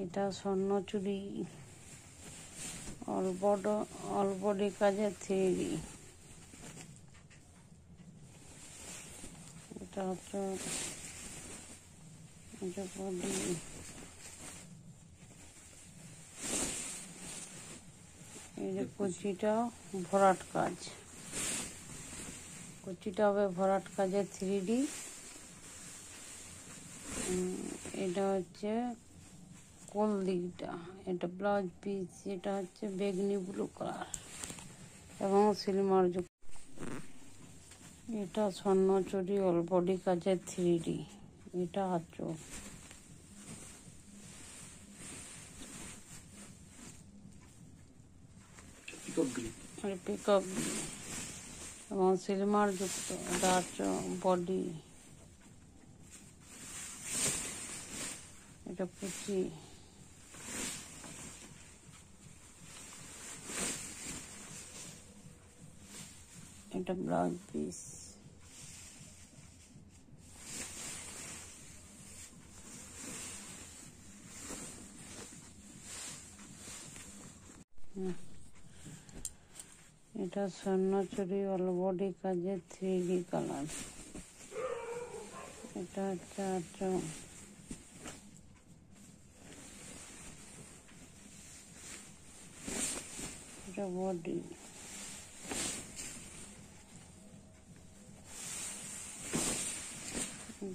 এটা স্বর্ণ চুড়ি অল্প অল্পডি কাজের থ্রি এটা হচ্ছে এই যে কুচিটা ভরাট কাজ। কুচিটা হবে ভরাট কাজের থ্রি ডি এটা হচ্ছে কোল দিকটা? এটা ব্লাউজ পিস এটা হচ্ছে বেগনি ব্লু কালার এবং সিলমার যুক্ত এটা স্বর্ণচুরি অলবডি কাজের থ্রি ডি এটা আঁচল। পিকক এবং সিলমার যুক্ত এটা হচ্ছে বডি এটা কুচি। এটা ব্লাউজ পিস এটা স্বর্ণচুরি অলবডি কাজের থ্রি ডি কালার এটা হচ্ছে আচল এটা বডি